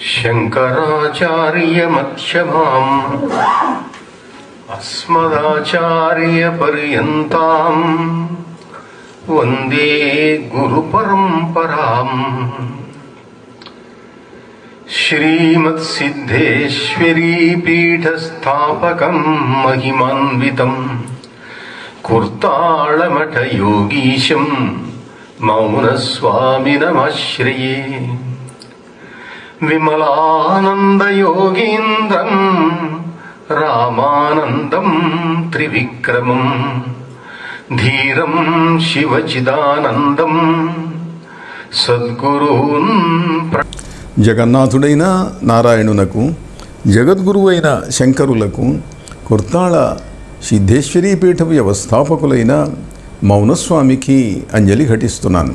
शङ्कराचार्यमध्यमाम्। अस्मदाचार्यपर्यन्ताम्। वन्दे गुरुपरम्पराम्। श्रीमत्सिद्धेश्वरीपीठस्थापकम् महिमान्वितम्। कुर्ताळमठयोगीशम् మౌనస్వామినమశ్రియే విమలానందయోగీంద్రం రామానందం త్రివిక్రమం ధీరం శివచిదానందం సద్గురు జగన్నాథుడైన నారాయణునకు జగద్గురువైన శంకరులకు కొర్తాళ సిద్ధేశ్వరీపీఠ వ్యవస్థాపకులైన మౌనస్వామికి అంజలి ఘటిస్తున్నాను.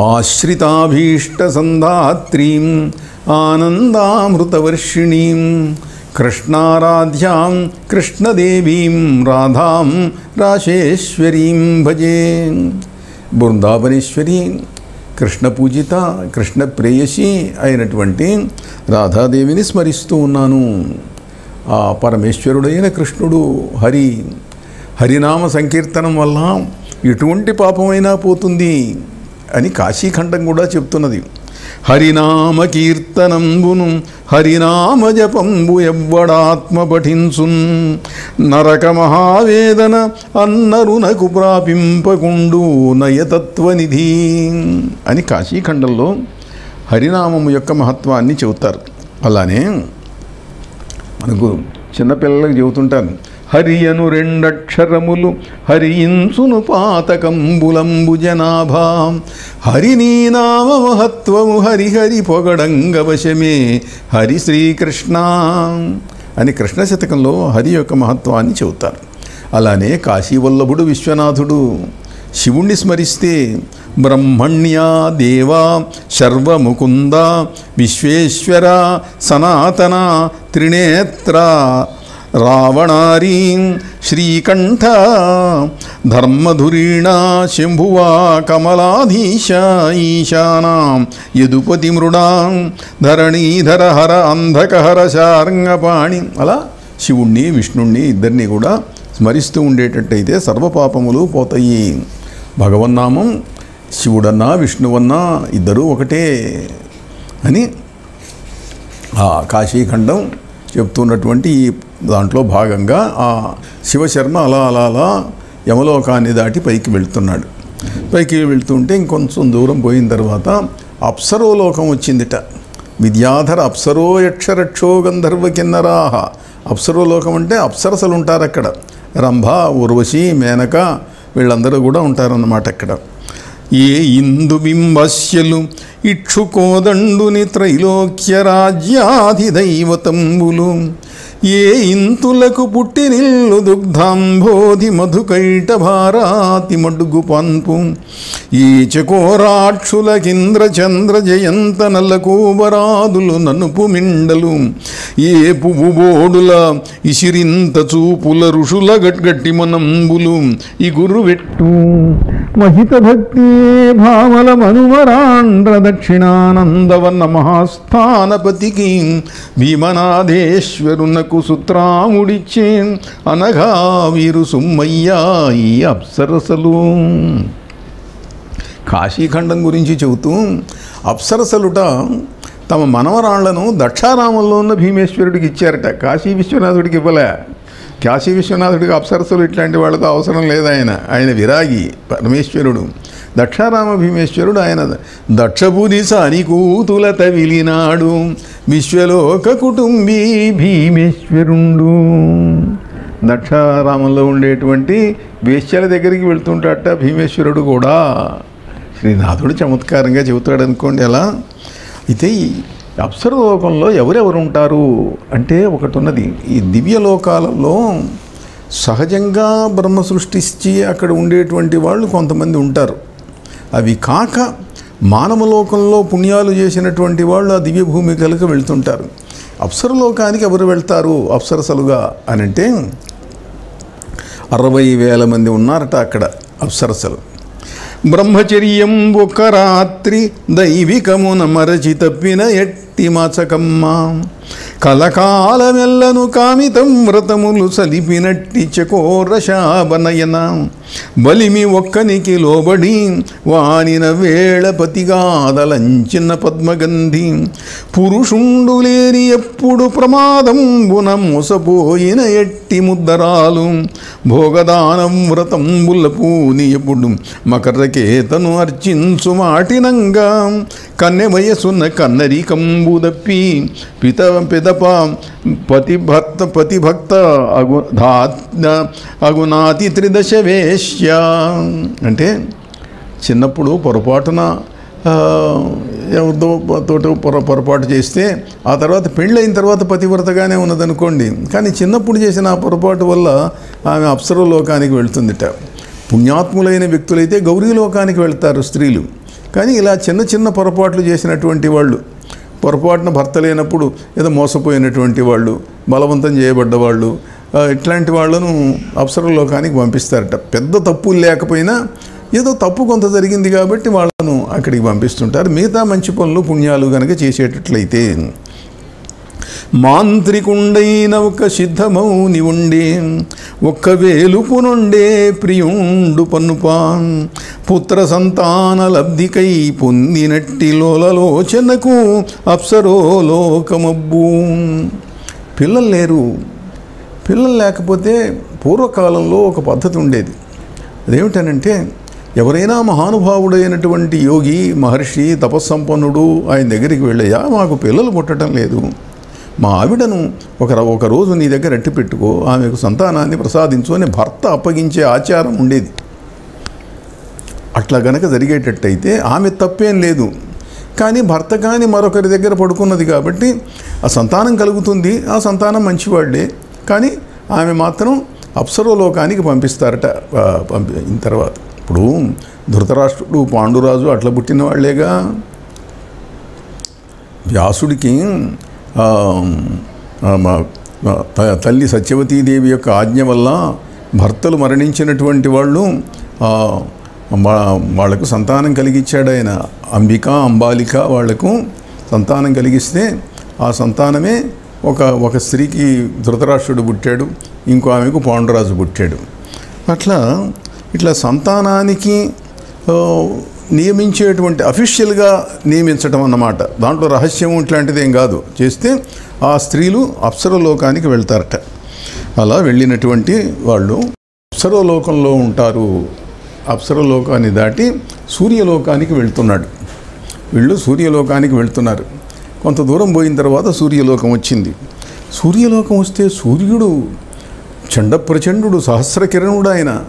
ఆశ్రితాభీష్టసంధాత్రీం ఆనందామృతవర్షిణీం కృష్ణారాధ్యాం కృష్ణదేవీం రాధాం రాశేశ్వరీం భజే. బృందావనేశ్వరి కృష్ణ పూజిత కృష్ణ ప్రేయసి అయినటువంటి రాధాదేవిని స్మరిస్తూ ఉన్నాను. ఆ పరమేశ్వరుడైన కృష్ణుడు హరి హరినామ సంకీర్తనం వల్ల ఎటువంటి పాపమైనా పోతుంది అని కాశీఖండం కూడా చెప్తున్నది. హరినామ కీర్తనంబును హరినామ జపంబు ఎవ్వడాత్మ పఠించున్. నరక మహావేదన అన్నరునకు ప్రాపింపకుండు నయతత్వనిధి అని కాశీఖండంలో హరినామము యొక్క మహత్వాన్ని చెబుతారు. అలానే మనకు చిన్నపిల్లలకు చెబుతుంటాను హరియను రెండక్షరములు హరియించును పాతకంబులంబు జనాభా. హరినీనామ మహత్వము హరిహరి పొగడంగవశమే హరి శ్రీకృష్ణ అని కృష్ణ శతకంలో హరి యొక్క మహత్వాన్ని చెబుతారు. అలానే కాశీవల్లభుడు విశ్వనాథుడు శివుణ్ణి స్మరిస్తే బ్రహ్మణ్య దేవా సర్వముకుంద విశ్వేశ్వర సనాతన త్రినేత్ర. రావణారీ శ్రీకంఠ ధర్మధురీణ శంభువా కమలాధీశ ఈశానాం యదుపతి మృడాం ధరణీధర హర అంధకహర శారంగపాణి అలా శివుణ్ణి విష్ణుణ్ణి ఇద్దరిని కూడా స్మరిస్తూ ఉండేటట్టయితే సర్వపాపములు పోతాయి. భగవన్నామం శివుడన్నా విష్ణువన్నా ఇద్దరూ ఒకటే అని ఆ కాశీఖండం చెప్తున్నటువంటి ఈ దాంట్లో భాగంగా ఆ శివశర్మ అలా అలా అలా యమలోకాన్ని దాటి పైకి వెళ్తున్నాడు. పైకి వెళ్తుంటే ఇంకొంచెం దూరం పోయిన తర్వాత అప్సరోలోకం వచ్చిందిట. విద్యాధర అప్సరో యక్షరక్షో గంధర్వ కిన్నరాహ. అప్సరోలోకం అంటే అప్సరసలు ఉంటారు అక్కడ. రంభ ఉర్వశి మేనక వీళ్ళందరూ కూడా ఉంటారన్నమాట అక్కడ. ఏ ఇందు బింబస్యలు ఇక్షుకోదండుని త్రైలోక్య రాజ్యాధిదైవతంబులు ఏ ఇంతులకు పుట్టినిల్లు దుగ్ధాంబోధి మధుకైట భారాతి మడుగు పంపు ఈ చకోరాక్షుల కింద్ర చంద్ర జయంత నల్లకూబరాదులు ననుపు మిండలు. ఏ పువ్వు బోడుల ఇసిరింత చూపుల ఋషుల గట్గట్టి మనంబులు. ఈ గురు వెట్టు మహిత భక్తి భావల మనుమరాండ్ర దక్షిణానందవన్న మహాస్థానపతికి భీమనాథేశ్వరునకు సుత్రాముడిచ్చే అనగా వీరు సుమ్మయ్యా ఈ అప్సరసలు. కాశీఖండం గురించి చెబుతూ అప్సరసలుట తమ మనవరాళ్ళను దక్షారామంలో ఉన్న భీమేశ్వరుడికి ఇచ్చారట. కాశీ విశ్వనాథుడికి ఇవ్వలే. కాశీ విశ్వనాథుడికి అప్సరసలు ఇట్లాంటి వాళ్ళతో అవసరం లేదు ఆయన ఆయన విరాగి పరమేశ్వరుడు. దక్షారామ భీమేశ్వరుడు ఆయన దక్షబుధి సానికూతుల తవిలినాడు. విశ్వలోక కుటుంబీ భీమేశ్వరుండు. దక్షారామంలో ఉండేటువంటి వేశ్యల దగ్గరికి వెళ్తుంటాట భీమేశ్వరుడు కూడా. శ్రీనాథుడు చమత్కారంగా చెబుతాడు అనుకోండి ఎలా అయితే ఈ అప్సరలోకంలో ఎవరెవరు ఉంటారు అంటే ఒకటి ఉన్నది ఈ దివ్యలోకాలలో సహజంగా బ్రహ్మ సృష్టించి అక్కడ ఉండేటువంటి వాళ్ళు కొంతమంది ఉంటారు. అవి కాక మానవలోకంలో పుణ్యాలు చేసినటువంటి వాళ్ళు ఆ దివ్య భూమికలకు వెళ్తుంటారు. అప్సరలోకానికి ఎవరు వెళ్తారు? అప్సరసలుగా అని అంటే అరవై వేల మంది ఉన్నారట అక్కడ అప్సరసలు. బ్రహ్మచర్యం ఒక రాత్రి దైవికమున మరచి తప్పిన ఎట్టి మాచకమ్మ. కలకాలమెల్లను కామితం వ్రతములు సలిపినట్టి చకోర శాబనయన బలిమి ఒక్కనికి లోబడి వానిన వేళపతిగాదలంచిన పద్మగంధి. పురుషుండు లేని ఎప్పుడు ప్రమాదం ప్రమాదంబున మోసపోయిన ఎట్టి ముద్దరాలు. భోగదానం వ్రతంబుల పూని ఎప్పుడు మకరకేతను అర్చించు మాటినంగా. కన్నె వయసున్న కన్నరికంబుదప్పి పిత పిత పిదప పతిభక్త పతిభక్త అగు అగుణాతి త్రిదశ వేష్య అంటే చిన్నప్పుడు పొరపాటున ఎవరితో తోట పొర పొరపాటు చేస్తే ఆ తర్వాత పెళ్ళైన తర్వాత పతివ్రతగానే ఉన్నదనుకోండి కానీ చిన్నప్పుడు చేసిన ఆ పొరపాటు వల్ల ఆమె అప్సర లోకానికి వెళ్తుందిట. పుణ్యాత్ములైన వ్యక్తులైతే గౌరీ లోకానికి వెళ్తారు స్త్రీలు. కానీ ఇలా చిన్న చిన్న పొరపాట్లు చేసినటువంటి వాళ్ళు పొరపాటున భర్త లేనప్పుడు ఏదో మోసపోయినటువంటి వాళ్ళు బలవంతం చేయబడ్డ వాళ్ళు ఇట్లాంటి వాళ్ళను అప్సర లోకానికి పంపిస్తారట. పెద్ద తప్పులు లేకపోయినా ఏదో తప్పు కొంత జరిగింది కాబట్టి వాళ్ళను అక్కడికి పంపిస్తుంటారు. మిగతా మంచి పనులు పుణ్యాలు కనుక చేసేటట్లయితే మాంత్రికుండైన ఒక సిద్ధమౌని ఉండే ఒక్క వేలుపు నుండే ప్రియుండు పన్నుపా పుత్ర సంతాన లబ్ధికై పొందినట్టి లోలలోచనకు అప్సరో లోకమబ్బు పిల్లలు లేరు. పిల్లలు లేకపోతే పూర్వకాలంలో ఒక పద్ధతి ఉండేది. అదేమిటనంటే ఎవరైనా మహానుభావుడైనటువంటి యోగి మహర్షి తపస్సంపన్నుడు ఆయన దగ్గరికి వెళ్ళయ్యా మాకు పిల్లలు పుట్టడం లేదు. మా ఆవిడను ఒక ఒకరోజు నీ దగ్గర ఎట్టి పెట్టుకో ఆమెకు సంతానాన్ని ప్రసాదించు అని భర్త అప్పగించే ఆచారం ఉండేది. అట్లా గనక జరిగేటట్టయితే ఆమె తప్పేం లేదు. కానీ భర్త కానీ మరొకరి దగ్గర పడుకున్నది కాబట్టి ఆ సంతానం కలుగుతుంది ఆ సంతానం మంచివాళ్ళే. కానీ ఆమె మాత్రం అప్సరలోకానికి పంపిస్తారట పంపిన తర్వాత. ఇప్పుడు ధృతరాష్ట్రుడు పాండురాజు అట్లా పుట్టిన వాళ్ళేగా వ్యాసుడికి తల్లి సత్యవతీదేవి యొక్క ఆజ్ఞ వల్ల భర్తలు మరణించినటువంటి వాళ్ళు వాళ్ళకు సంతానం కలిగించాడు ఆయన. అంబిక అంబాలిక వాళ్ళకు సంతానం కలిగిస్తే ఆ సంతానమే ఒక ఒక స్త్రీకి ధృతరాష్ట్రుడు పుట్టాడు ఇంకో ఆమెకు పాండురాజు పుట్టాడు. అట్లా ఇట్లా సంతానానికి నియమించేటువంటి అఫీషియల్గా నియమించడం అన్నమాట. దాంట్లో రహస్యం ఇట్లాంటిది ఏం కాదు. చేస్తే ఆ స్త్రీలు అప్సరలోకానికి వెళ్తారట. అలా వెళ్ళినటువంటి వాళ్ళు అప్సరలోకంలో ఉంటారు. అప్సరలోకాన్ని దాటి సూర్యలోకానికి వెళ్తున్నాడు. వీళ్ళు సూర్యలోకానికి వెళ్తున్నారు. కొంత దూరం పోయిన తర్వాత సూర్యలోకం వచ్చింది. సూర్యలోకం వస్తే సూర్యుడు చండప్రచండు సహస్రకిరణుడు సహస్ర కిరణుడు ఆయన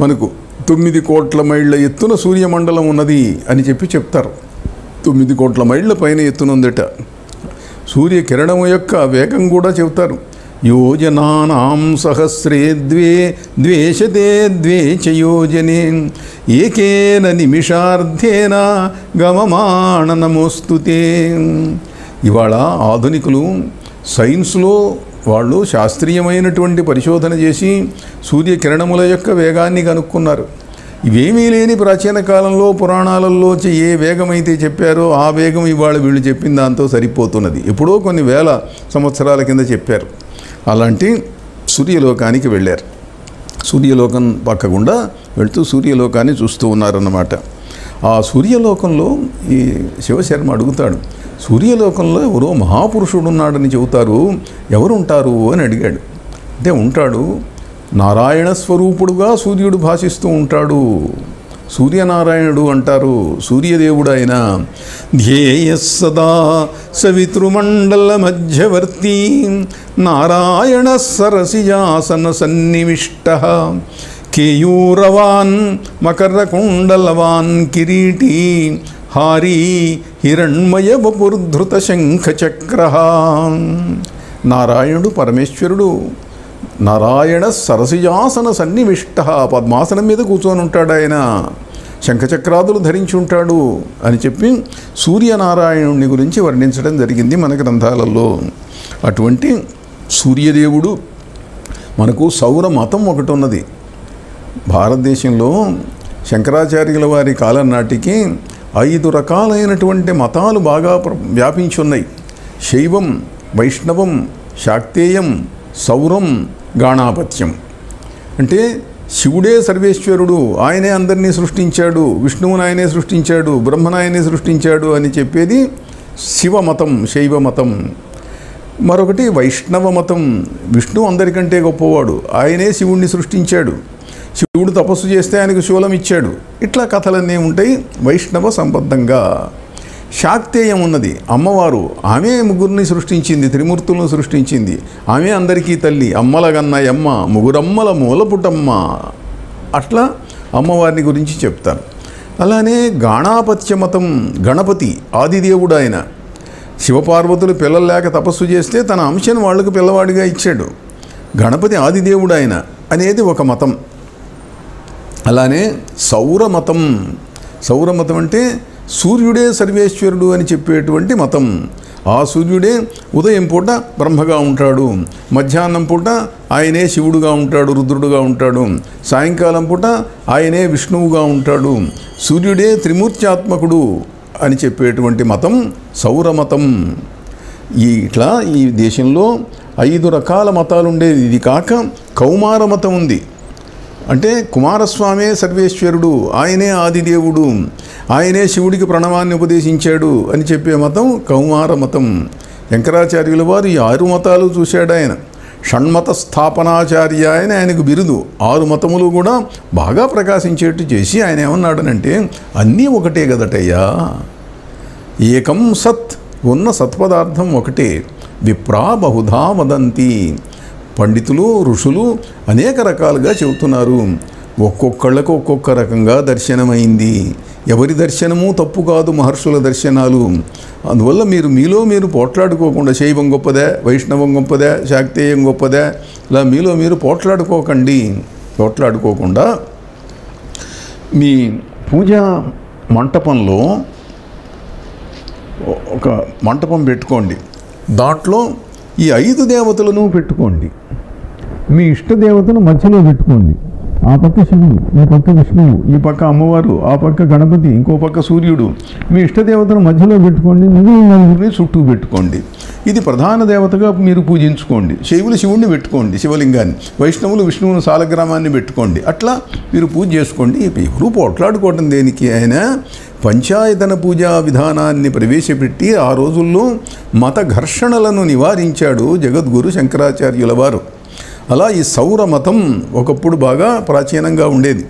మనకు. తొమ్మిది కోట్ల మైళ్ళ ఎత్తున సూర్యమండలం ఉన్నది అని చెప్పి చెప్తారు. తొమ్మిది కోట్ల మైళ్ళ పైన ఎత్తునుందట సూర్యకిరణము యొక్క వేగం కూడా చెబుతారు. యోజనానాం సహస్రే ద్వే ద్వేషతే ద్వే చ యోజనే. ఏకేన నిమిషార్థేన గమమాణ నమోస్తుతే. ఇవాళ ఆధునికులు సైన్స్లో వాళ్ళు శాస్త్రీయమైనటువంటి పరిశోధన చేసి సూర్యకిరణముల యొక్క వేగాన్ని కనుక్కున్నారు. ఇవేమీ లేని ప్రాచీన కాలంలో పురాణాలలో చే- ఏ వేగమైతే చెప్పారో ఆ వేగం ఇవాళ వీళ్ళు చెప్పిన దాంతో సరిపోతున్నది. ఎప్పుడో కొన్ని వేల సంవత్సరాల కింద చెప్పారు. అలాంటి సూర్యలోకానికి వెళ్ళారు. సూర్యలోకం పక్కకుండా వెళ్తూ సూర్యలోకాన్ని చూస్తూ ఉన్నారన్నమాట. ఆ సూర్యలోకంలో ఈ శివశర్మ అడుగుతాడు సూర్యలోకంలో ఎవరో మహాపురుషుడు ఉన్నాడని చెబుతారు ఎవరు ఉంటారు అని అడిగాడు. అంటే ఉంటాడు నారాయణ స్వరూపుడుగా సూర్యుడు భాషిస్తూ ఉంటాడు. సూర్యనారాయణుడు అంటారు సూర్యదేవుడు ఆయన ధ్యేయ సదా సవితృమండల మధ్యవర్తి నారాయణ సరసిజాసన సన్నివిష్ట కేయూరవాన్ మకరకుండలవాన్ కిరీటీ హారీ హిరణ్మయ వపుర్ధృత శంఖచక్ర నారాయణుడు పరమేశ్వరుడు నారాయణ సరసిజాసన సన్నివిష్ట పద్మాసనం మీద కూర్చొని ఉంటాడు ఆయన. శంఖచక్రాదులు ధరించి ఉంటాడు అని చెప్పి సూర్యనారాయణుని గురించి వర్ణించడం జరిగింది మన గ్రంథాలలో. అటువంటి సూర్యదేవుడు మనకు సౌర మతం ఒకటి ఉన్నది. భారతదేశంలో శంకరాచార్యుల వారి కాలం నాటికి ఐదు రకాలైనటువంటి మతాలు బాగా వ్యాపించున్నాయి వ్యాపించి ఉన్నాయి. శైవం వైష్ణవం శాక్తేయం సౌరం గాణాపత్యం. అంటే శివుడే సర్వేశ్వరుడు ఆయనే అందరినీ సృష్టించాడు విష్ణువుని ఆయనే సృష్టించాడు బ్రహ్మనాయనే సృష్టించాడు అని చెప్పేది శివమతం శైవ మతం మరొకటి వైష్ణవ మతం. విష్ణు అందరికంటే గొప్పవాడు ఆయనే శివుణ్ణి సృష్టించాడు. శివుడు తపస్సు చేస్తే ఆయనకు శూలం ఇచ్చాడు. ఇట్లా కథలన్నీ ఉంటాయి. వైష్ణవ సంబద్ధంగా శాక్తేయం ఉన్నది. అమ్మవారు ఆమె ముగ్గురిని సృష్టించింది త్రిమూర్తులను సృష్టించింది. ఆమె అందరికీ తల్లి అమ్మలగన్నయమ్మ ముగ్గురమ్మల మూలపుటమ్మ. అట్లా అమ్మవారిని గురించి చెప్తారు. అలానే గాణాపత్య మతం గణపతి ఆదిదేవుడు ఆయన శివపార్వతులు పిల్లలు లేక తపస్సు చేస్తే తన అంశను వాళ్ళకు పిల్లవాడిగా ఇచ్చాడు. గణపతి ఆదిదేవుడు ఆయన అనేది ఒక మతం. అలానే సౌరమతం. సౌరమతం అంటే సూర్యుడే సర్వేశ్వరుడు అని చెప్పేటువంటి మతం. ఆ సూర్యుడే ఉదయం పూట బ్రహ్మగా ఉంటాడు. మధ్యాహ్నం పూట ఆయనే శివుడుగా ఉంటాడు రుద్రుడుగా ఉంటాడు. సాయంకాలం పూట ఆయనే విష్ణువుగా ఉంటాడు. సూర్యుడే త్రిమూర్త్యాత్మకుడు అని చెప్పేటువంటి మతం సౌరమతం. ఈ ఇట్లా ఈ దేశంలో ఐదు రకాల మతాలు ఉండేది ఇది కాక కౌమార మతం ఉంది. అంటే కుమారస్వామే సర్వేశ్వరుడు ఆయనే ఆదిదేవుడు ఆయనే శివుడికి ప్రణవాన్ని ఉపదేశించాడు అని చెప్పే మతం కౌమార మతం. శంకరాచార్యుల వారు ఈ ఆరు మతాలు చూశాడు ఆయన. షణ్మత స్థాపనాచార్య అని ఆయనకు బిరుదు. ఆరు మతములు కూడా బాగా ప్రకాశించేట్టు చేసి ఆయన ఏమన్నాడనంటే అన్నీ ఒకటే కదటయ్యా ఏకం సత్ ఉన్న సత్పదార్థం ఒకటే. విప్రా బహుధా వదంతి. పండితులు ఋషులు అనేక రకాలుగా చెబుతున్నారు. ఒక్కొక్కళ్ళకు ఒక్కొక్క రకంగా దర్శనమైంది. ఎవరి దర్శనము తప్పు కాదు మహర్షుల దర్శనాలు. అందువల్ల మీరు మీలో మీరు పోట్లాడుకోకుండా శైవం గొప్పదే వైష్ణవం గొప్పదే శాక్తేయం గొప్పదే ఇలా మీలో మీరు పోట్లాడుకోకండి. పోట్లాడుకోకుండా మీ పూజా మంటపంలో ఒక మంటపం పెట్టుకోండి. దాంట్లో ఈ ఐదు దేవతలను పెట్టుకోండి. మీ ఇష్ట దేవతను మధ్యలో పెట్టుకోండి. ఆ పక్క శివుడు ఈ పక్క విష్ణువు ఈ పక్క అమ్మవారు ఆ పక్క గణపతి ఇంకో పక్క సూర్యుడు. మీ ఇష్ట దేవతను మధ్యలో పెట్టుకోండి మిగిలిన నలుగురిని చుట్టూ పెట్టుకోండి. ఇది ప్రధాన దేవతగా మీరు పూజించుకోండి. శైవులు శివుణ్ణి పెట్టుకోండి శివలింగాన్ని. వైష్ణవులు విష్ణువును సాలగ్రామాన్ని పెట్టుకోండి. అట్లా మీరు పూజ చేసుకోండి. ఎవరు పోట్లాడుకోవటం దేనికి ఆయన పంచాయతన పూజా విధానాన్ని ప్రవేశపెట్టి ఆ రోజుల్లో మత ఘర్షణలను నివారించాడు జగద్గురు శంకరాచార్యుల వారు. అలా ఈ సౌర మతం ఒకప్పుడు బాగా ప్రాచీనంగా ఉండేది.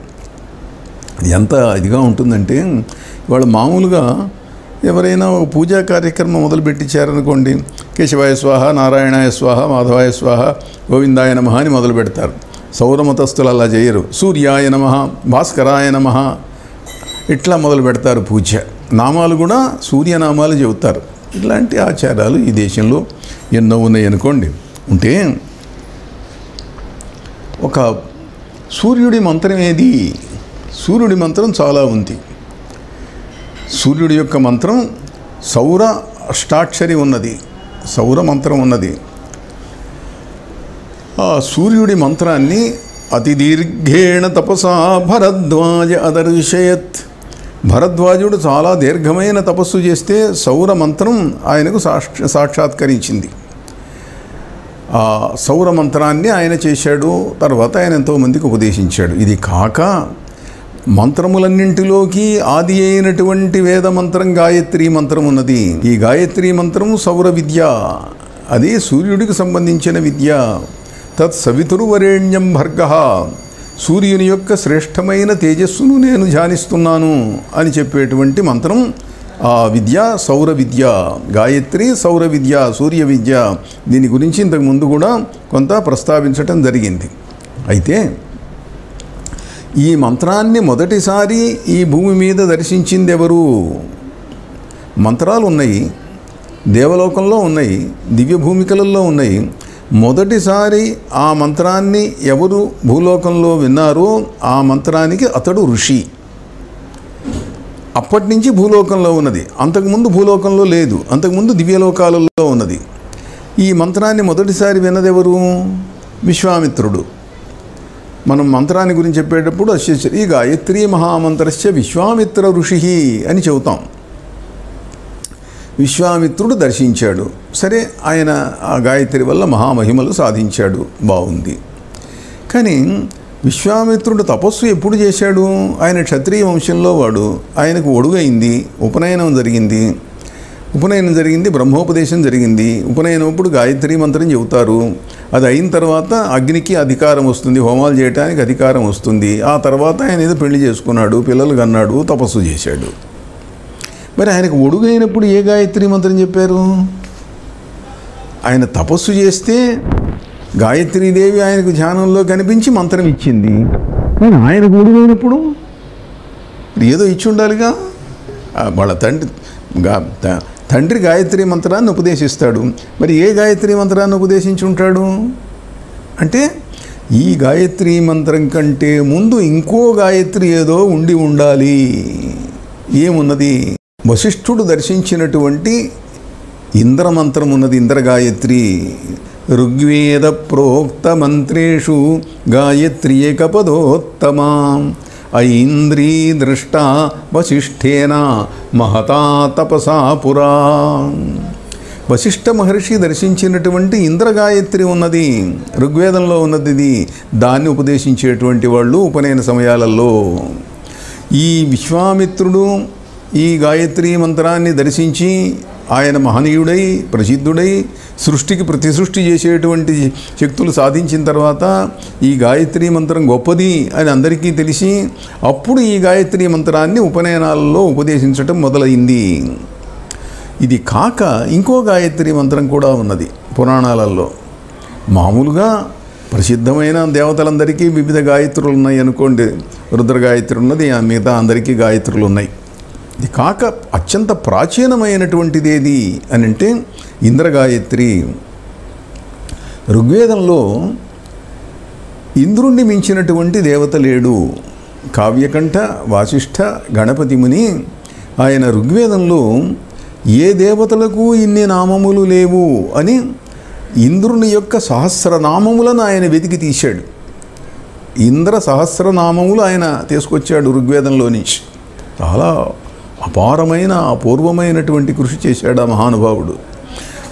అది ఎంత ఇదిగా ఉంటుందంటే ఇవాళ మామూలుగా ఎవరైనా ఒక పూజా కార్యక్రమం మొదలుపెట్టించారనుకోండి కేశవాయ స్వాహ నారాయణాయ స్వాహ మాధవాయ స్వాహ గోవిందాయ నమ అని మొదలు పెడతారు. సౌరమతస్థులు అలా చేయరు. సూర్యాయ నమ భాస్కరాయ నమ ఇట్లా మొదలు పెడతారు పూజ. నామాలు కూడా సూర్యనామాలు చెబుతారు. ఇట్లాంటి ఆచారాలు ఈ దేశంలో ఎన్నో ఉన్నాయి అనుకోండి ఉంటే ఒక సూర్యుడి మంత్రం ఏది? సూర్యుడి మంత్రం చాలా ఉంది. సూర్యుడి యొక్క మంత్రం సౌర అష్టాక్షరి ఉన్నది. సౌర మంత్రం ఉన్నది. ఆ సూర్యుడి మంత్రాన్ని అతి దీర్ఘేణ తపసా భరద్వాజ అదర్శయత్. భరద్వాజుడు చాలా దీర్ఘమైన తపస్సు చేస్తే సౌర మంత్రం ఆయనకు సాక్ష సాక్షాత్కరించింది. సౌర మంత్రాన్ని ఆయన చేశాడు తర్వాత ఆయన ఎంతోమందికి ఉపదేశించాడు. ఇది కాక మంత్రములన్నింటిలోకి ఆది అయినటువంటి వేద మంత్రం గాయత్రి మంత్రం ఉన్నది. ఈ గాయత్రి మంత్రం సౌర విద్య అది సూర్యుడికి సంబంధించిన విద్య. తత్ సవితురువరేణ్యం భర్గ సూర్యుని యొక్క శ్రేష్టమైన తేజస్సును నేను ధ్యానిస్తున్నాను అని చెప్పేటువంటి మంత్రం ఆ విద్య సౌర విద్య గాయత్రి సౌర విద్య సూర్య విద్య దీని గురించి ఇంతకు ముందు కూడా కొంత ప్రస్తావించటం జరిగింది. అయితే ఈ మంత్రాన్ని మొదటిసారి ఈ భూమి మీద దర్శించింది ఎవరు మంత్రాలు ఉన్నాయి దేవలోకంలో ఉన్నాయి దివ్య భూమికలలో ఉన్నాయి. మొదటిసారి ఆ మంత్రాన్ని ఎవరు భూలోకంలో విన్నారో ఆ మంత్రానికి అతడు ఋషి. అప్పటి నుంచి భూలోకంలో ఉన్నది. అంతకుముందు భూలోకంలో లేదు. అంతకుముందు దివ్యలోకాలలో ఉన్నది. ఈ మంత్రాన్ని మొదటిసారి విన్నదెవరు? విశ్వామిత్రుడు. మనం మంత్రాన్ని గురించి చెప్పేటప్పుడు ఈ గాయత్రీ మహామంత్రస్య విశ్వామిత్ర ఋషి అని చెబుతాం. విశ్వామిత్రుడు దర్శించాడు. సరే ఆయన ఆ గాయత్రి వల్ల మహామహిమలు సాధించాడు. బాగుంది కానీ విశ్వామిత్రుడు తపస్సు ఎప్పుడు చేశాడు? ఆయన క్షత్రియ వంశంలో వాడు. ఆయనకు ఒడుగైంది. ఉపనయనం జరిగింది. ఉపనయనం జరిగింది బ్రహ్మోపదేశం జరిగింది. ఉపనయనం అప్పుడు గాయత్రి మంత్రం చెబుతారు. అది అయిన తర్వాత అగ్నికి అధికారం వస్తుంది. హోమాలు చేయడానికి అధికారం వస్తుంది. ఆ తర్వాత ఆయన ఏదో పెళ్ళి చేసుకున్నాడు పిల్లలు కన్నాడు తపస్సు చేశాడు. మరి ఆయనకు ఒడుగైనప్పుడు ఏ గాయత్రి మంత్రం చెప్పారు? ఆయన తపస్సు చేస్తే గాయత్రీదేవి ఆయనకు ధ్యానంలో కనిపించి మంత్రం ఇచ్చింది. కానీ ఆయనకు ఒడుగైనప్పుడు మరి ఏదో ఇచ్చి ఉండాలిగా వాళ్ళ తండ్రి తండ్రి గాయత్రి మంత్రాన్ని ఉపదేశిస్తాడు. మరి ఏ గాయత్రి మంత్రాన్ని ఉపదేశించి ఉంటాడు? అంటే ఈ గాయత్రి మంత్రం కంటే ముందు ఇంకో గాయత్రి ఏదో ఉండి ఉండాలి. ఏమున్నది? వశిష్ఠుడు దర్శించినటువంటి ఇంద్రమంత్రం ఉన్నది ఇంద్రగాయత్రి. ఋగ్వేద ప్రోక్త మంత్రేషు గాయత్రి ఐంద్రీ దృష్ట వశిష్ఠేన మహతా తపసా పురా. వశిష్ఠ మహర్షి దర్శించినటువంటి ఇంద్రగాయత్రి ఉన్నది ఋగ్వేదంలో ఉన్నది ఇది. దాన్ని ఉపదేశించేటువంటి వాళ్ళు ఉపనయన సమయాలలో. ఈ విశ్వామిత్రుడు ఈ గాయత్రి మంత్రాన్ని దర్శించి ఆయన మహనీయుడై ప్రసిద్ధుడై సృష్టికి ప్రతి సృష్టి చేసేటువంటి శక్తులు సాధించిన తర్వాత ఈ గాయత్రి మంత్రం గొప్పది అని అందరికీ తెలిసి అప్పుడు ఈ గాయత్రి మంత్రాన్ని ఉపనయనాలలో ఉపదేశించటం మొదలైంది. ఇది కాక ఇంకో గాయత్రి మంత్రం కూడా ఉన్నది పురాణాలలో. మామూలుగా ప్రసిద్ధమైన దేవతలందరికీ వివిధ గాయత్రులు ఉన్నాయి అనుకోండి. రుద్ర గాయత్రి ఉన్నది ఆ మిగతా అందరికీ గాయత్రులు ఉన్నాయి. ఇది కాక అత్యంత ప్రాచీనమైనటువంటిది ఏది అని అంటే ఇంద్రగాయత్రి. ఋగ్వేదంలో ఇంద్రుణ్ణి మించినటువంటి దేవత లేడు. కావ్యకంఠ వాసిష్ఠ గణపతి ముని ఆయన ఋగ్వేదంలో ఏ దేవతలకు ఇన్ని నామములు లేవు అని ఇంద్రుని యొక్క సహస్రనామములను ఆయన వెతికి తీశాడు. ఇంద్ర సహస్రనామములు ఆయన తీసుకొచ్చాడు ఋగ్వేదంలో నుంచి. చాలా అపారమైన అపూర్వమైనటువంటి కృషి చేశాడు ఆ మహానుభావుడు.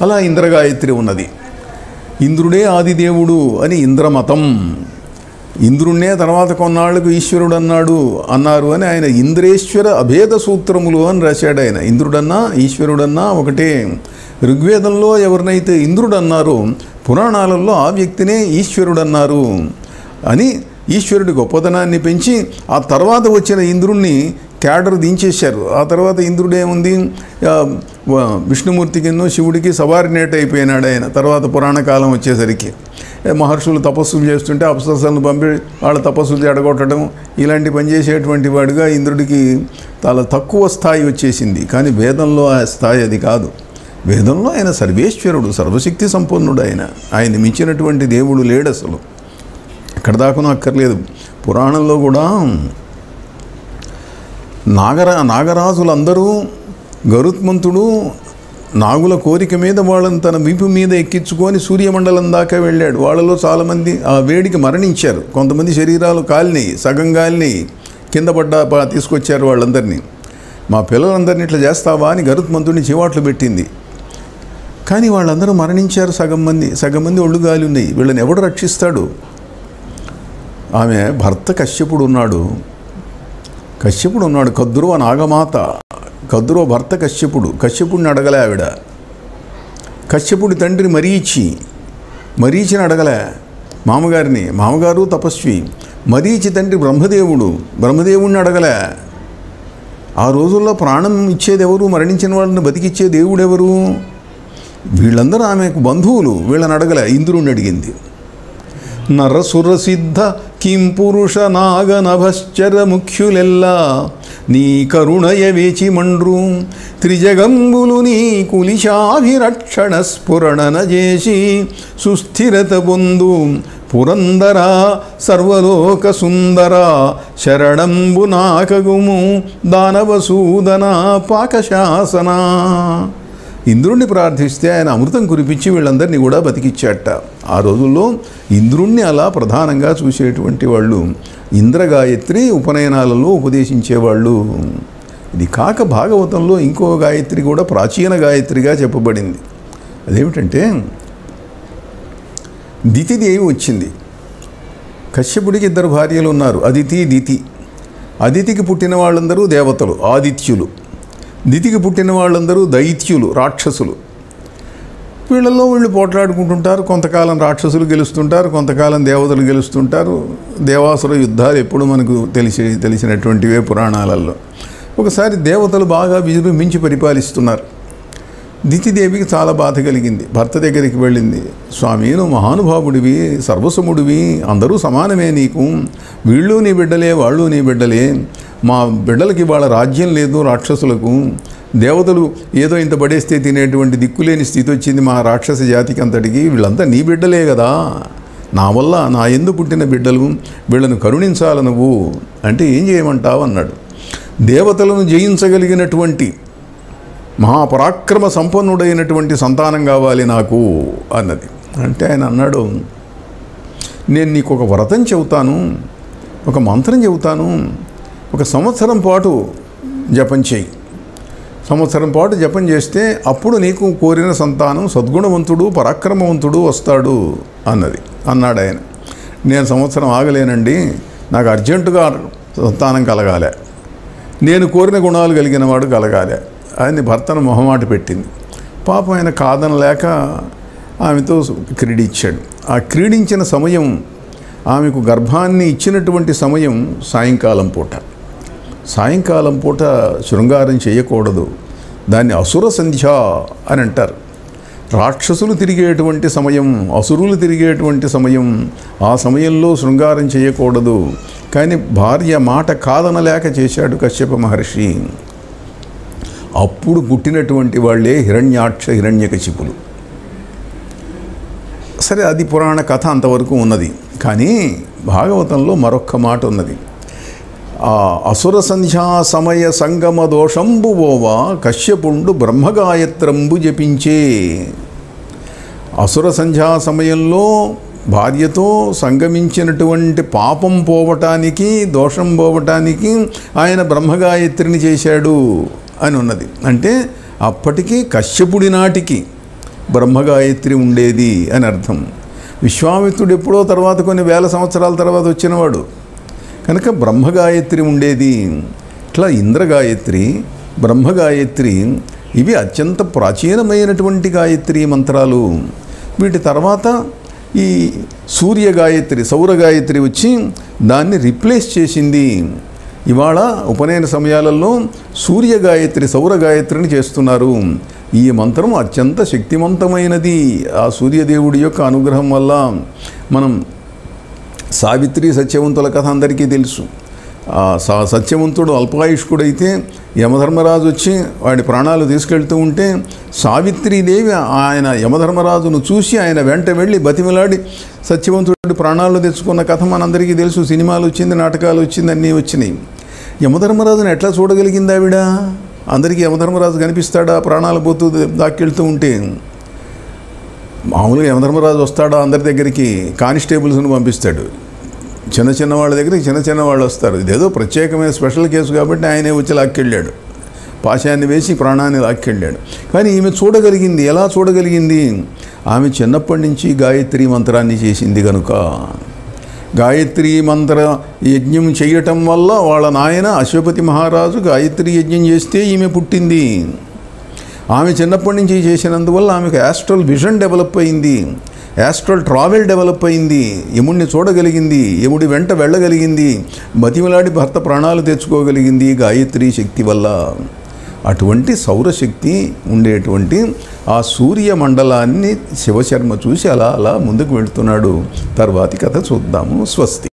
అలా ఇంద్రగాయత్రి ఉన్నది. ఇంద్రుడే ఆదిదేవుడు అని ఇంద్రమతం. ఇంద్రుణ్ణే తర్వాత కొన్నాళ్ళకు ఈశ్వరుడు అన్నాడు అన్నారు అని ఆయన ఇంద్రేశ్వర అభేద సూత్రములు అని రాశాడు ఆయన. ఇంద్రుడన్నా ఈశ్వరుడన్నా ఒకటే. ఋగ్వేదంలో ఎవరినైతే ఇంద్రుడు అన్నారో పురాణాలలో ఆ వ్యక్తినే ఈశ్వరుడన్నారు అని ఈశ్వరుడి గొప్పతనాన్ని పెంచి ఆ తర్వాత వచ్చిన ఇంద్రుణ్ణి క్యాడర్ దించేశారు. ఆ తర్వాత ఇంద్రుడు ఏముంది? విష్ణుమూర్తి వ- శివుడికి సబార్డినేట్ అయిపోయినాడు ఆయన. తర్వాత పురాణ కాలం వచ్చేసరికి. మహర్షులు తపస్సులు చేస్తుంటే అప్సరసలను పంపి వాళ్ళ తపస్సులు ఎడగొట్టడం ఇలాంటి పని చేసేటువంటి వాడుగా ఇంద్రుడికి చాలా తక్కువ స్థాయి వచ్చేసింది. కానీ వేదంలో ఆ స్థాయి అది కాదు. వేదంలో ఆయన సర్వేశ్వరుడు సర్వశక్తి సంపన్నుడు ఆయన. ఆయన మించినటువంటి దేవుడు లేడు అసలు ఎక్కడ దాకానో అక్కర్లేదు. పురాణంలో కూడా నాగర నాగరాజులందరూ గరుత్మంతుడు నాగుల కోరిక మీద వాళ్ళని తన వీపు మీద ఎక్కించుకొని సూర్యమండలం దాకా వెళ్ళాడు. వాళ్ళలో చాలామంది ఆ వేడికి మరణించారు. కొంతమంది శరీరాలు కాలినాయి సగం కాలినాయి. కింద పడ్డ తీసుకొచ్చారు వాళ్ళందరినీ. మా పిల్లలందరినీ ఇట్లా చేస్తావా? అని గరుత్మంతుడిని చివాట్లు పెట్టింది. కానీ వాళ్ళందరూ మరణించారు సగం మంది. సగం మంది ఒళ్ళు గాలి ఉన్నాయి. వీళ్ళని ఎవడు రక్షిస్తాడు? ఆమె భర్త కశ్యపుడు ఉన్నాడు. కశ్యపుడు ఉన్నాడు. కద్రువ నాగమాత. కద్రువ భర్త కశ్యపుడు. కశ్యపుడిని అడగలే ఆవిడ. కశ్యపుడి తండ్రి మరీచి. మరీచిని అడగలే మామగారిని. మామగారు తపస్వి. మరీచి తండ్రి బ్రహ్మదేవుడు. బ్రహ్మదేవుడిని అడగలే. ఆ రోజుల్లో ప్రాణం ఇచ్చేది ఎవరు మరణించిన వాళ్ళని బతికిచ్చే దేవుడెవరు? వీళ్ళందరూ ఆమెకు బంధువులు. వీళ్ళని అడగలే. ఇంద్రుణ్ణి అడిగింది. నరసురసిద్ధ ಕಿಂ ಪುರುಷ ನಾಗನಭಶ್ಚರ ಮುಖ್ಯುಲೆಲ್ಲ ನೀ ಕರುಣಯ ವೇಚಿ ಮಂಡ್ರೂ ತ್ರಿಜಗಂಬುಲು ನೀ ಕುಲಿಶಾಭಿರಕ್ಷಣ ಸ್ಫುರಣನ ಜೇಶಿ ಸುಸ್ಥಿರತ ಬಂದು ಪುರಂದರ ಸರ್ವಲೋಕ ಸುಂದರ ಶರಣಂಬು ನಾಕಗುಮು ದಾನವಸೂದನ ಪಾಕಶಾಸನ ఇంద్రుణ్ణి ప్రార్థిస్తే ఆయన అమృతం కురిపించి వీళ్ళందరినీ కూడా బతికిచ్చాట. ఆ రోజుల్లో ఇంద్రుణ్ణి అలా ప్రధానంగా చూసేటువంటి వాళ్ళు ఇంద్రగాయత్రి ఉపనయనాలలో ఉపదేశించేవాళ్ళు. ఇది కాక భాగవతంలో ఇంకో గాయత్రి కూడా ప్రాచీన గాయత్రిగా చెప్పబడింది. అదేమిటంటే దితిదేవి వచ్చింది. కశ్యపుడికి ఇద్దరు భార్యలు ఉన్నారు. అదితి దితి. అదితికి పుట్టిన వాళ్ళందరూ దేవతలు ఆదిత్యులు. దితికి పుట్టిన వాళ్ళందరూ దైత్యులు రాక్షసులు. వీళ్ళల్లో వీళ్ళు పోట్లాడుకుంటుంటారు కొంతకాలం రాక్షసులు గెలుస్తుంటారు కొంతకాలం దేవతలు గెలుస్తుంటారు. దేవాసుర యుద్ధాలు ఎప్పుడు మనకు తెలిసి తెలిసినటువంటివే పురాణాలలో ఒకసారి దేవతలు బాగా విజృంభించి పరిపాలిస్తున్నారు. దితిదేవికి చాలా బాధ కలిగింది. భర్త దగ్గరికి వెళ్ళింది స్వామి నువ్వు మహానుభావుడివి సర్వసముడివి అందరూ సమానమే నీకు. వీళ్ళు నీ బిడ్డలే వాళ్ళు నీ బిడ్డలే. మా బిడ్డలకి వాళ్ళ రాజ్యం లేదు రాక్షసులకు దేవతలు ఏదో ఇంత పడేస్తే తినేటువంటి దిక్కులేని స్థితి వచ్చింది మా రాక్షస జాతికి అంతటికి వీళ్ళంతా నీ బిడ్డలే కదా. నా వల్ల నా ఎందు పుట్టిన బిడ్డలు వీళ్ళను కరుణించాల నువ్వు అంటే ఏం చేయమంటావు అన్నాడు. దేవతలను జయించగలిగినటువంటి మహాపరాక్రమ సంపన్నుడైనటువంటి సంతానం కావాలి నాకు అన్నది. అంటే ఆయన అన్నాడు నేను నీకు ఒక వ్రతం చెబుతాను ఒక మంత్రం చెబుతాను ఒక సంవత్సరం పాటు జపం చేయి. సంవత్సరం పాటు జపం చేస్తే అప్పుడు నీకు కోరిన సంతానం సద్గుణవంతుడు పరాక్రమవంతుడు వస్తాడు అన్నది అన్నాడు ఆయన. నేను సంవత్సరం ఆగలేనండి నాకు అర్జెంటుగా సంతానం కలగాలి. నేను కోరిన గుణాలు కలిగిన వాడు కలగాలి. అని భర్తను మొహమాట పెట్టింది. పాపం ఆయన కాదనలేక ఆమెతో క్రీడించాడు ఆ క్రీడించిన సమయం ఆమెకు గర్భాన్ని ఇచ్చినటువంటి సమయం సాయంకాలం పూట. సాయంకాలం పూట శృంగారం చేయకూడదు. దాన్ని అసుర సంధ్య అని అంటారు. రాక్షసులు తిరిగేటువంటి సమయం అసురులు తిరిగేటువంటి సమయం ఆ సమయంలో శృంగారం చేయకూడదు. కానీ భార్య మాట కాదనలేక చేశాడు కశ్యప మహర్షి. అప్పుడు పుట్టినటువంటి వాళ్ళే హిరణ్యాక్ష హిరణ్యకశిపులు సరే అది పురాణ కథ అంతవరకు ఉన్నది. కానీ భాగవతంలో మరొక్క మాట ఉన్నది. ఆ అసుర సంధ్యా సమయ సంగమ దోషంబువోవా కశ్యపుండు బ్రహ్మగాయత్రంబు జపించే. అసుర సంధ్యా సమయంలో భార్యతో సంగమించినటువంటి పాపం పోవటానికి దోషం పోవటానికి ఆయన బ్రహ్మగాయత్రిని చేశాడు అని ఉన్నది అంటే అప్పటికి కశ్యపుడి నాటికి బ్రహ్మగాయత్రి ఉండేది అని అర్థం. విశ్వామిత్రుడు ఎప్పుడో తర్వాత కొన్ని వేల సంవత్సరాల తర్వాత వచ్చినవాడు. కనుక బ్రహ్మగాయత్రి ఉండేది. ఇట్లా ఇంద్రగాయత్రి బ్రహ్మగాయత్రి ఇవి అత్యంత ప్రాచీనమైనటువంటి గాయత్రి మంత్రాలు. వీటి తర్వాత ఈ సూర్య గాయత్రి సౌర గాయత్రి వచ్చి దాన్ని రిప్లేస్ చేసింది. ఇవాళ ఉపనయన సమయాలలో సూర్య గాయత్రి సౌర గాయత్రిని చేస్తున్నారు. ఈ మంత్రం అత్యంత శక్తివంతమైనది ఆ సూర్యదేవుడి యొక్క అనుగ్రహం వల్ల మనం సావిత్రి సత్యవంతుల కథ అందరికీ తెలుసు. సత్యవంతుడు అల్పాయుష్కుడైతే యమధర్మరాజు వచ్చి వాడి ప్రాణాలు తీసుకెళ్తూ ఉంటే సావిత్రీదేవి ఆయన యమధర్మరాజును చూసి ఆయన వెంట వెళ్ళి బతిమలాడి సత్యవంతుడు ప్రాణాలు తెచ్చుకున్న కథ మనందరికీ తెలుసు. సినిమాలు వచ్చింది నాటకాలు వచ్చింది అన్నీ వచ్చినాయి. యమధర్మరాజును ఎట్లా చూడగలిగింది ఆవిడ? అందరికీ యమధర్మరాజు కనిపిస్తాడా? ప్రాణాలు పోతూ దాక్కెళ్తూ ఉంటే మామూలుగా యమధర్మరాజు వస్తాడో అందరి దగ్గరికి? కానిస్టేబుల్స్ని పంపిస్తాడు. చిన్న చిన్న వాళ్ళ దగ్గరికి చిన్న చిన్న వాళ్ళు వస్తారు. ఇదేదో ప్రత్యేకమైన స్పెషల్ కేసు కాబట్టి ఆయనే వచ్చి లాక్కెళ్ళాడు. పాశాన్ని వేసి ప్రాణాన్ని లాక్కెళ్ళాడు. కానీ ఈమె చూడగలిగింది. ఎలా చూడగలిగింది? ఆమె చిన్నప్పటి నుంచి గాయత్రి మంత్రాన్ని చేసింది కనుక గాయత్రి మంత్ర యజ్ఞం చేయటం వల్ల వాళ్ళ నాయన అశ్వపతి మహారాజు గాయత్రి యజ్ఞం చేస్తే ఈమె పుట్టింది. ఆమె చిన్నప్పటి నుంచి చేసినందువల్ల ఆమెకు యాస్ట్రల్ విజన్ డెవలప్ అయింది. యాస్ట్రల్ ట్రావెల్ డెవలప్ అయింది. యముడిని చూడగలిగింది. యముడి వెంట వెళ్ళగలిగింది. బతిమలాడి భర్త ప్రాణాలు తెచ్చుకోగలిగింది గాయత్రి శక్తి వల్ల. అటువంటి సౌరశక్తి ఉండేటువంటి ఆ సూర్య మండలాన్ని శివశర్మ చూసి అలా అలా ముందుకు వెళుతున్నాడు. తర్వాతి కథ చూద్దాము. స్వస్తి.